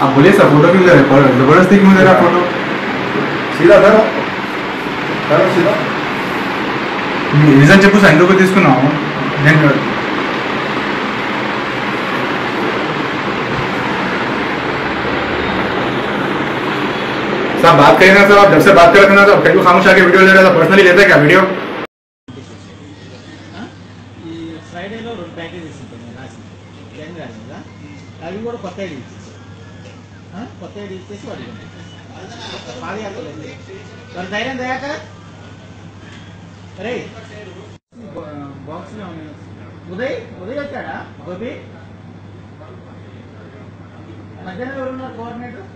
आप बोलिए sir photo क्यों ले रहे हैं जबरदस्ती क्यों ले रहा है फोटो సీదా ధర ధర సీదా రీజన్ చెప్పు సార్ ఎందుకు తీసుకున్నావు నేను साहब बात करें ना सर आप जब से बात कर रहे थे ना तो कहीं खामोश आके वीडियो ले रहा था पर्सनली लेते क्या वीडियो ఆ? ఈ ఫ్రైడేలో రెండు ప్యాకేజెస్ ఉంటాయి నేను రాసింది ఏం రాసిందా అవి కూడా కొత్త ఐడి ఇచ్చేసి కొత్త యూజ్ చేసి వాడు ధైర్యం తయాక బాక్స్ ఉదయ్ ఉదయ్ వచ్చాడా గోపి మధ్యాహ్నం ఎవరున్నారు కోఆర్డినేటర్